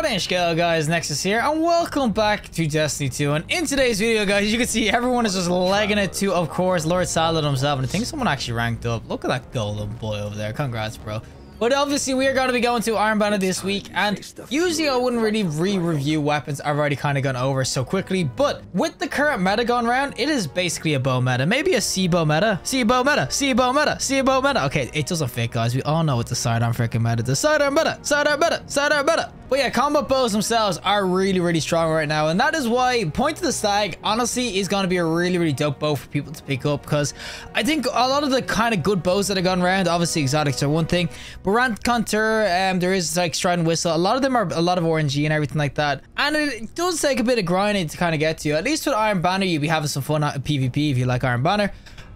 Scale guys, Nexas here, and welcome back to Destiny 2. And in today's video, guys, you can see everyone is just legging it to, of course, Lord Saladin himself. And I think someone actually ranked up. Look at that golden boy over there. Congrats, bro. But obviously, we are going to be going to Iron Banner this week, and usually I wouldn't really re-review weapons I've already kind of gone over so quickly, but with the current meta going around, it is basically a bow meta. Maybe a C bow meta. C bow meta. C bow meta. C bow meta. Okay, it doesn't fit, guys. We all know what the sidearm freaking meta. The sidearm meta. Sidearm meta. Sidearm meta. But yeah, combat bows themselves are really, really strong right now, and that is why Point of the Stag, honestly, is going to be a really, really dope bow for people to pick up, because I think a lot of the kind of good bows that have gone around, obviously exotics are one thing, but Rant Hunter, um, there is like Stride and Whistle, a lot of them are a lot of RNG and everything like that, and it does take a bit of grinding to kind of get to. You. At least with Iron Banner, you'll be having some fun at PvP if you like Iron Banner.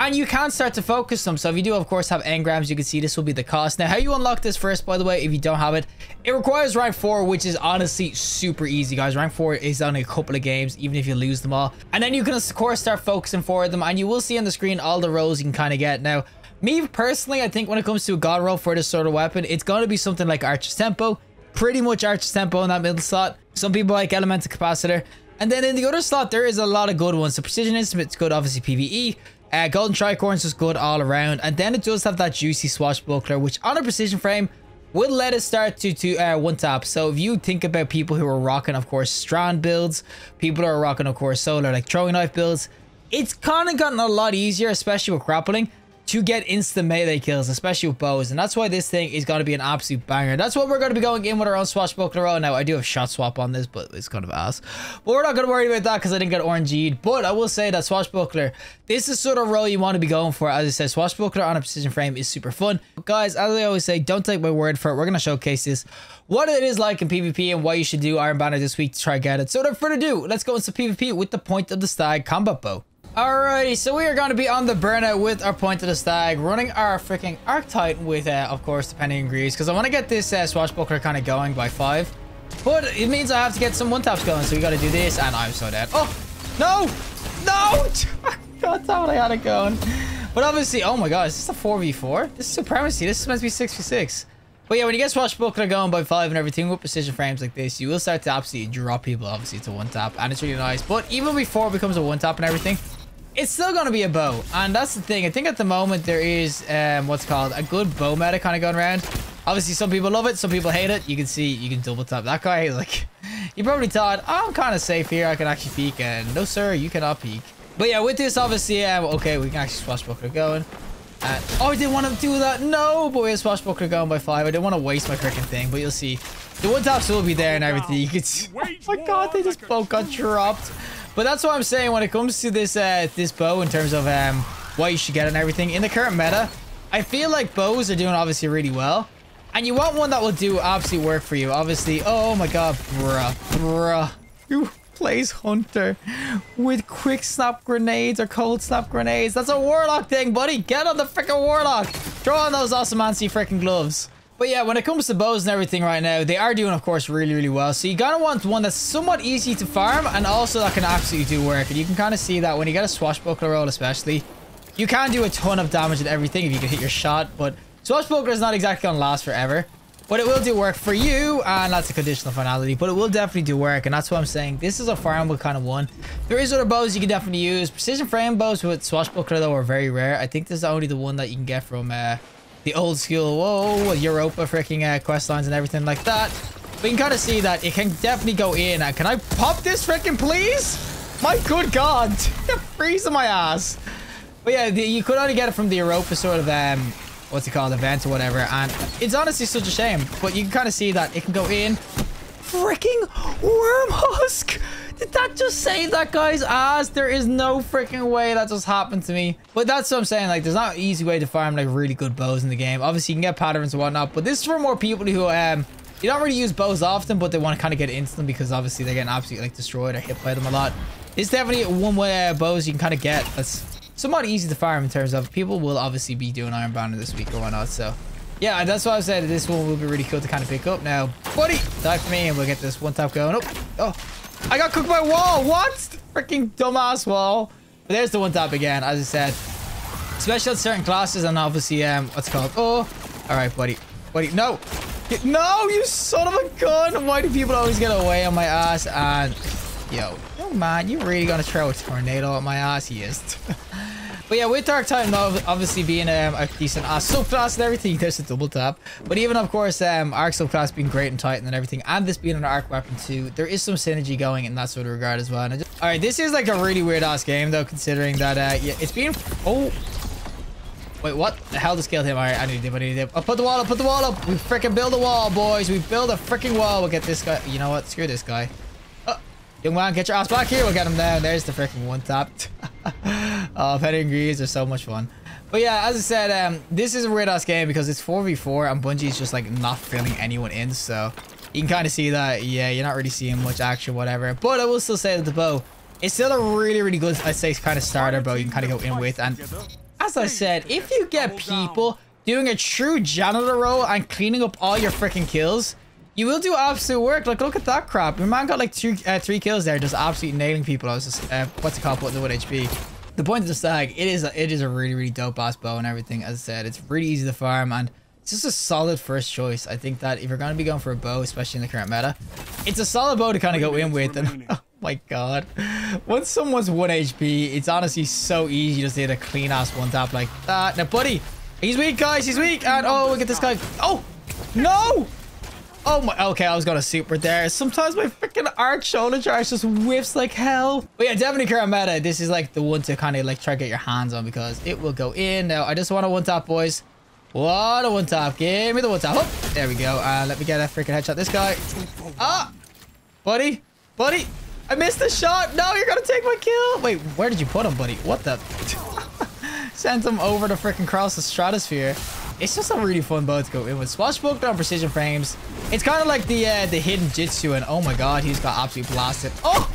And you can start to focus them. So if you do, of course, have engrams, you can see this will be the cost. Now, how you unlock this first, by the way, if you don't have it, it requires rank 4, which is honestly super easy, guys. Rank 4 is only a couple of games, even if you lose them all. And then you can, of course, start focusing for them. And you will see on the screen all the roles you can kind of get. Now, me personally, I think when it comes to a god roll for this sort of weapon, it's going to be something like Archer's Tempo. Pretty much Archer's Tempo in that middle slot. Some people like Elemental Capacitor. And then in the other slot, there is a lot of good ones. So Precision Instrument's good, obviously PvE. Uh, Golden Tricorns is good all around. And then it does have that juicy swashbuckler, which on a precision frame would let it start to, to uh, one tap. So if you think about people who are rocking, of course, strand builds, people who are rocking, of course, solar, like throwing knife builds, it's kind of gotten a lot easier, especially with grappling to get instant melee kills, especially with bows. And that's why this thing is going to be an absolute banger. That's what we're going to be going in with our own swashbuckler. Oh, now I do have shot swap on this, but it's kind of ass. But we're not going to worry about that because I didn't get RNG'd. But I will say that swashbuckler, this is sort of role you want to be going for. As I said, swashbuckler on a precision frame is super fun. But guys, as I always say, don't take my word for it. We're going to showcase this, what it is like in PvP and why you should do Iron Banner this week to try get it. So without further ado, let's go into PvP with the Point of the Stag combat bow. Alrighty, so we are going to be on the burnout with our Point of the Stag, running our freaking Arc Titan with, uh, of course, the Peregrine Greaves, because I want to get this uh, Swashbuckler kind of going by 5. But it means I have to get some one-taps going, so we got to do this, and I'm so dead. Oh, no! No! God damn it, I had it going. But obviously, oh my god, is this a 4v4? This is Supremacy, this is meant to be 6v6. But yeah, when you get Swashbuckler going by 5 and everything with precision frames like this, you will start to absolutely drop people, obviously, to one-tap, and it's really nice. But even before it becomes a one-tap and everything, it's still going to be a bow. And that's the thing. I think at the moment there is, um, what's called, a good bow meta kind of going around. Obviously, some people love it. Some people hate it. You can see, you can double tap. That guy, like, he probably thought, oh, I'm kind of safe here. I can actually peek. And no, sir, you cannot peek. But yeah, with this, obviously, um, okay, we can actually swashbuckler going. And, oh, I didn't want to do that. No, but we have swashbuckler going by five. I didn't want to waste my freaking thing, but you'll see. The one taps will be there and everything. You can see. Oh my god, they just both got dropped. But that's what I'm saying when it comes to this uh, this bow in terms of um, what you should get and everything. In the current meta, I feel like bows are doing obviously really well. And you want one that will do absolute work for you. Obviously, oh my god, bruh, bruh. Who plays Hunter with quick snap grenades or cold snap grenades? That's a Warlock thing, buddy. Get on the freaking Warlock. Throw on those awesome Osmiomancy freaking gloves. But yeah, when it comes to bows and everything right now, they are doing, of course, really, really well. So you gotta want one that's somewhat easy to farm and also that can absolutely do work. And you can kind of see that when you get a swashbuckler roll, especially, you can do a ton of damage and everything if you can hit your shot. But swashbuckler is not exactly gonna last forever. But it will do work for you, and that's a conditional finality. But it will definitely do work, and that's what I'm saying. This is a farmable kind of one. There is other bows you can definitely use. Precision frame bows with swashbuckler, though, are very rare. I think this is only the one that you can get from... Uh, the old school, whoa, Europa freaking uh, quest lines and everything like that. We can kind of see that it can definitely go in. Uh, can I pop this freaking please? My good God. You're freezing my ass. But yeah, the, you could only get it from the Europa sort of, um, what's it called, event or whatever. And it's honestly such a shame. But you can kind of see that it can go in. Freaking Wormhusk. Did that just save that guy's ass? There is no freaking way that just happened to me. But that's what I'm saying. Like, there's not an easy way to farm, like, really good bows in the game. Obviously, you can get patterns and whatnot. But this is for more people who, um... You don't really use bows often, but they want to kind of get into them because obviously they're getting absolutely, like, destroyed or hit by them a lot. It's definitely one way uh, bows you can kind of get that's somewhat easy to farm in terms of people will obviously be doing Iron Banner this week or whatnot, so... Yeah, that's why I said this one will be really cool to kind of pick up now. Buddy, die for me and we'll get this one tap going. Oh, oh, I got cooked by wall. What? Freaking dumbass wall. But there's the one tap again, as I said. Especially on certain classes and obviously, um, what's called? Oh, all right, buddy. Buddy, no. No, you son of a gun! Why do people always get away on my ass? And yo, yo man, you really gonna throw a tornado at my ass? But yeah, with Dark Titan obviously being um, a decent uh, subclass and everything, there's a double tap. But even, of course, um, Arc subclass being great in Titan and everything, and this being an Arc weapon too, there is some synergy going in that sort of regard as well. Just, all right, this is like a really weird-ass game, though, considering that uh, yeah, it's being... Oh... Wait, what? The hell just killed him? All right, I need to what I need to do. Oh, put the wall up, put the wall up. We freaking build a wall, boys. We build a freaking wall. We'll get this guy. You know what? Screw this guy. Oh, young man, get your ass back here. We'll get him down. There's the freaking one tap. oh, Peregrines are so much fun. But yeah, as I said, um, this is a weird ass game because it's 4v4 and Bungie's just like not filling anyone in. So you can kind of see that, yeah, you're not really seeing much action, whatever. But I will still say that the bow is still a really, really good, I'd say, kind of starter bow you can kind of go in with. And as I said, if you get people doing a true janitor role and cleaning up all your freaking kills, you will do absolute work. Like, look at that crap. Your man got like two, uh, three kills there, just absolutely nailing people. I was just, uh, what's it called, putting the 1 HP. The point of the stag, it is a, it is a really, really dope ass bow and everything. As I said, it's really easy to farm and it's just a solid first choice. I think that if you're going to be going for a bow, especially in the current meta, it's a solid bow to kind of go in with. And oh my god, once someone's 1 HP, it's honestly so easy just to hit a clean ass one tap like that. Now, buddy, he's weak, guys. He's weak. And oh, we get this guy. Oh, no. Oh my, okay, I was gonna super there. Sometimes my freaking arc shoulder charge just whiffs like hell. But yeah, definitely current meta. This is like the one to kind of like try to get your hands on because it will go in. Now, I just want a one tap, boys. What a one tap. Give me the one tap. Oh, there we go. Uh, let me get a freaking headshot. This guy. Ah, buddy, buddy. I missed the shot. No, you're gonna take my kill. Wait, where did you put him, buddy? What the? Sent him over to freaking cross the stratosphere. It's just a really fun boat to go in with. Swashbuckler on precision frames. It's kind of like the uh, the hidden Jitsu, and oh my god, he's got absolutely blasted. Oh,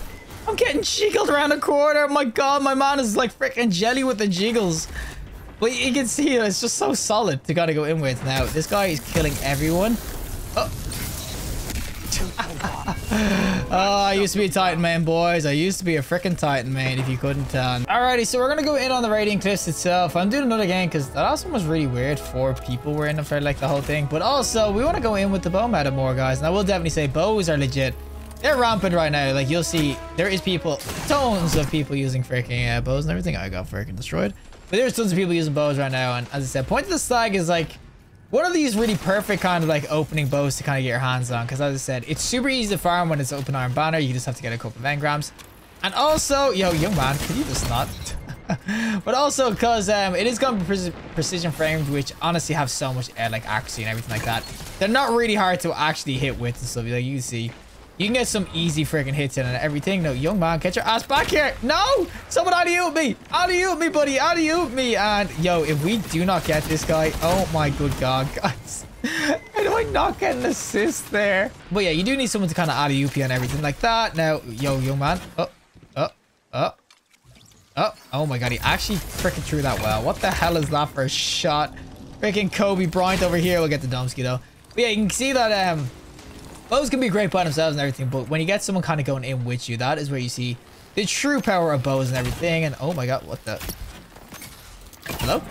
I'm getting jiggled around the corner. My god, my man is like freaking jelly with the jiggles. But you can see it's just so solid to gotta go in with. Now, this guy is killing everyone. Oh. I used to be a Titan man, boys. I used to be a freaking Titan man, if you couldn't tell. Alrighty, so we're gonna go in on the Radiant Cliffs itself. I'm doing another game because that last one was really weird. Four people were in it for like the whole thing. But also, we want to go in with the bow meta more, guys. And I will definitely say bows are legit. They're rampant right now. Like, you'll see, there is people, tons of people using freaking uh, bows and everything. I got freaking destroyed. But there's tons of people using bows right now. And as I said, Point of the Stag is like one of these really perfect kind of like opening bows to kind of get your hands on. Because as I said, it's super easy to farm when it's open iron banner. You just have to get a couple of engrams. And also, yo, young man, could you just not? but also because um, it is going to be precision framed, which honestly have so much uh, like accuracy and everything like that. They're not really hard to actually hit with and stuff. Like you see, you can get some easy freaking hits in and everything. No, young man, get your ass back here. No! Someone out of you me. Out of you me, buddy. Out of you me. And yo, if we do not get this guy, oh my good God, guys. How do I not get an assist there? But yeah, you do need someone to kind of out of you and everything like that. Now, yo, young man. Oh, oh, oh. Oh, oh my God, he actually freaking threw that well. What the hell is that for a shot? Freaking Kobe Bryant over here. We'll get the Domsky though. But yeah, you can see that um Bows can be great by themselves and everything, but when you get someone kind of going in with you, that is where you see the true power of bows and everything. And oh my god, what the? Hello?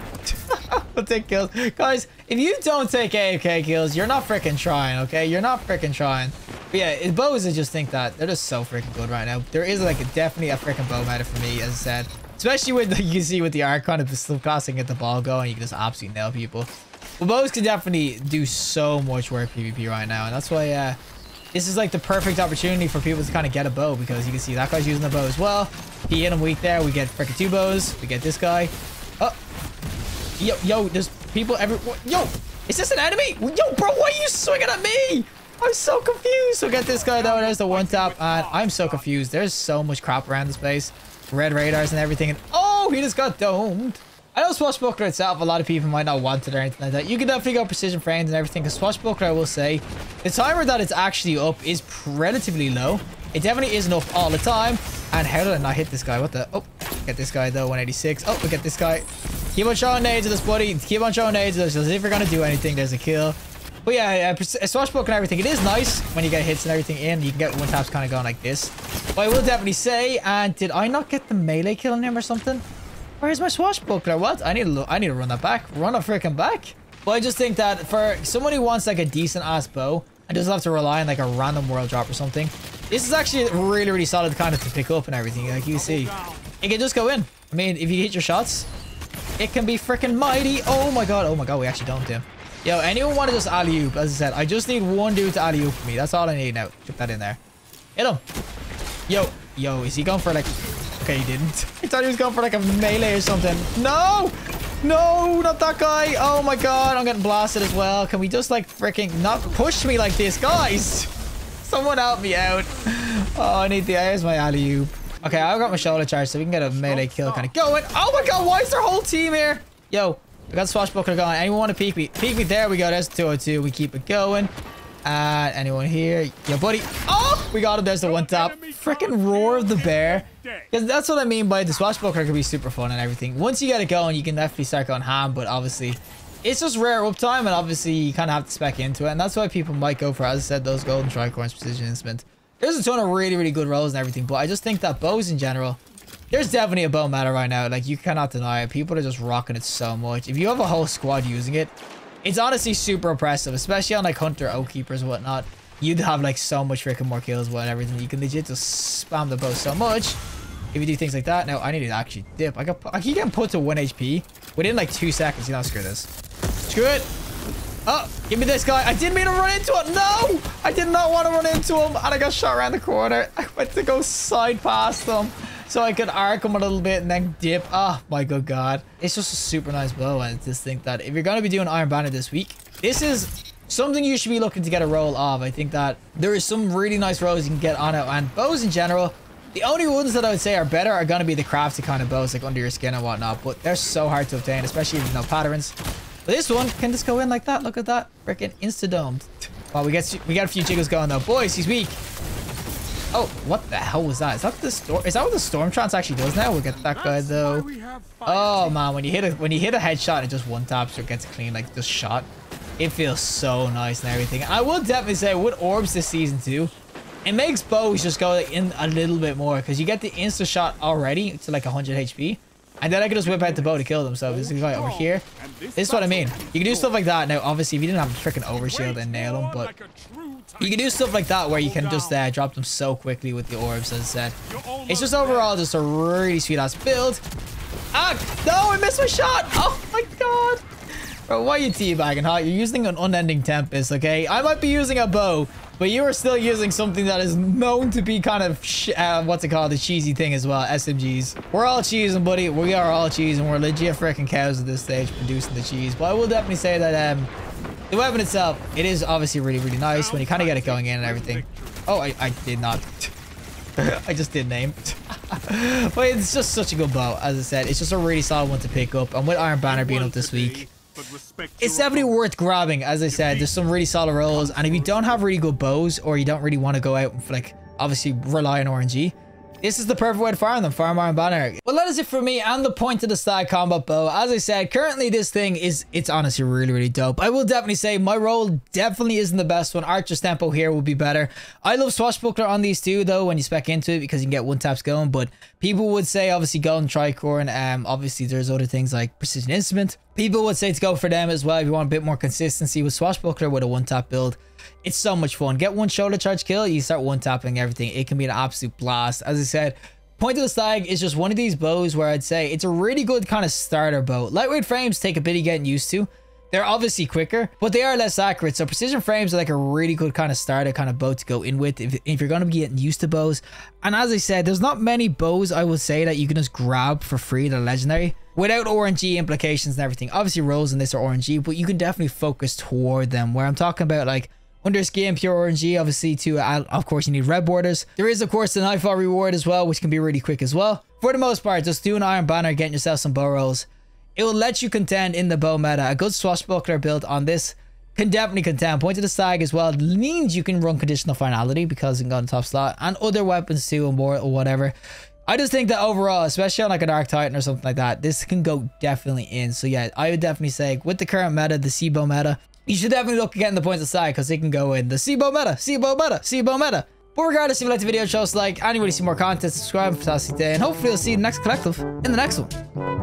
we'll take kills. Guys, if you don't take AFK kills, you're not freaking trying, okay? You're not freaking trying. But yeah, bows, I just think that they're just so freaking good right now. There is like a, definitely a freaking bow meta for me, as I said. Especially with, the, you see with the arc kind of slip crossing, get the ball going, you can just absolutely nail people. Bows can definitely do so much work PvP right now. And that's why uh, this is like the perfect opportunity for people to kind of get a bow because you can see that guy's using the bow as well. He hit him weak there. We get freaking two bows. We get this guy. Oh, yo, yo, there's people every. Yo, is this an enemy? Yo, bro, why are you swinging at me? I'm so confused. So get this guy though. There's the one tap, and I'm so confused. There's so much crap around this place. Red radars and everything. And oh, he just got domed. I know Swashbuckler itself, a lot of people might not want it or anything like that. You can definitely go precision frames and everything. Because Swashbuckler, I will say, the timer that it's actually up is relatively low. It definitely isn't up all the time. And how did I not hit this guy? What the? Oh, get this guy though, 186. Oh, we get this guy. Keep on showing nades at us, buddy. Keep on showing nades at us. If you're going to do anything, there's a kill. But yeah, uh, Swashbuckler and everything, it is nice when you get hits and everything in. You can get one taps kind of going like this. But I will definitely say, and did I not get the melee kill on him or something? Where's my swashbuckler? What? I need to. I need to run that back. Run a freaking back. But I just think that for someone who wants like a decent ass bow and doesn't have to rely on like a random world drop or something, this is actually really, really solid kind of to pick up and everything. Like you see, it can just go in. I mean, if you hit your shots, it can be freaking mighty. Oh my god. Oh my god. We actually don't do. Yo, anyone want to just alley-oop? As I said, I just need one dude to alley-oop for me. That's all I need now. Put that in there. Hit him. Yo. Yo, is he going for like... Okay, he didn't. I thought he was going for like a melee or something. No! No, not that guy. Oh my god, I'm getting blasted as well. Can we just like freaking not push me like this? Guys! Someone help me out. Oh, I need the... Here's my alley-oop. Okay, I've got my shoulder charge so we can get a melee kill kind of going. Oh my god, why is their whole team here? Yo, I got swashbuckler going. Anyone want to peek me? Peek me. There we go. There's 202. We keep it going. Uh, anyone here? Yeah, buddy. Oh, we got him. There's the one tap. Freaking roar of the bear. Because that's what I mean by the swashbuckler can be super fun and everything. Once you get it going, you can definitely start going ham. But obviously, it's just rare uptime. And obviously, you kind of have to spec into it. And that's why people might go for, as I said, those golden tricorns precision instrument. There's a ton of really, really good rolls and everything. But I just think that bows in general there's definitely a bow meta right now. Like, you cannot deny it. People are just rocking it so much. If you have a whole squad using it, it's honestly super impressive, especially on, like, Hunter, Oathkeepers, whatnot. You'd have, like, so much freaking more kills with everything. You can legit just spam the bow so much if you do things like that. Now, I need to actually dip. I, got, I keep getting put to 1 HP within, like, two seconds. You know, screw this. Screw it. Oh, give me this guy. I didn't mean to run into it. No, I did not want to run into him. And I got shot around the corner. I went to go side past him so I could arc him a little bit and then dip. Oh my good god. It's just a super nice bow. I just think that if you're going to be doing Iron Banner this week, this is something you should be looking to get a roll of. I think that there is some really nice rolls you can get on it. And bows in general, the only ones that I would say are better are going to be the crafty kind of bows, like under your skin and whatnot. But they're so hard to obtain, especially if you know patterns. But this one can just go in like that. Look at that. Freaking insta-domed. Well, we get we got a few jiggles going though. Boys, he's weak. Oh, what the hell was that? Is that the storm? Is that what the Stormtrance actually does now? We'll get that guy though. Oh man, when you hit a when you hit a headshot, it just one taps or gets clean like just shot. It feels so nice and everything. I will definitely say with orbs this season too, it makes bows just go in a little bit more because you get the insta shot already to like 100 HP. And then I can just whip out the bow to kill them. So this is guy over here. This is what I mean. You can do stuff like that. Now, obviously, if you didn't have a freaking overshield and nail them, but you can do stuff like that where you can just uh, drop them so quickly with the orbs, as I said. It's just overall just a really sweet ass build. Ah, no, I missed my shot. Oh my god. Bro, why are you teabagging, huh? You're using an unending tempest, okay? I might be using a bow, but you are still using something that is known to be kind of, uh, what's it called, the cheesy thing as well, SMGs. We're all cheesing, buddy. We are all cheesing. We're legit freaking cows at this stage producing the cheese. But I will definitely say that um, the weapon itself, it is obviously really, really nice when you kind of get it going in and everything. Oh, I, I did not. I just did name. but it's just such a good bow. As I said, it's just a really solid one to pick up. And with Iron Banner being up this week, it's definitely worth grabbing. As I said, there's some really solid rolls. And if you don't have really good bows or you don't really want to go out and like obviously rely on RNG, this is the perfect way to farm them, farm Iron Banner. Well, that is it for me and the point of the stag combat bow. As I said, currently this thing is, it's honestly really, really dope. I will definitely say my role definitely isn't the best one. Archer's tempo here will be better. I love Swashbuckler on these two though when you spec into it because you can get one taps going, but people would say obviously Golden Tricorn, um, obviously there's other things like Precision Instrument. People would say to go for them as well if you want a bit more consistency with Swashbuckler with a one tap build. It's so much fun. Get one shoulder charge kill, you start one tapping everything. It can be an absolute blast. As I said, Point of the Stag is just one of these bows where I'd say it's a really good kind of starter bow. Lightweight frames take a bit of getting used to. They're obviously quicker, but they are less accurate. So precision frames are like a really good kind of starter kind of bow to go in with if, if you're going to be getting used to bows. And as I said, there's not many bows I would say that you can just grab for free that are legendary without RNG implications and everything. Obviously rolls in this are RNG, but you can definitely focus toward them where I'm talking about like under skin, pure RNG, obviously, to, uh, of course, you need red borders. There is, of course, the Nightfall reward as well, which can be really quick as well. For the most part, just do an Iron Banner, getting yourself some bow rolls. It will let you contend in the bow meta. A good swashbuckler build on this can definitely contend. Point to the Stag as well It means you can run conditional finality because it can go top slot and other weapons too and more or whatever. I just think that overall, especially on like an Arc Titan or something like that, this can go definitely in. So yeah, I would definitely say with the current meta, the C-bow meta, you should definitely look again the points aside because it can go in the C-bow meta, C-bow meta, C-bow meta. But regardless, if you like the video, show us like, to see more content, subscribe, fantastic day, and hopefully I'll see the next collective in the next one.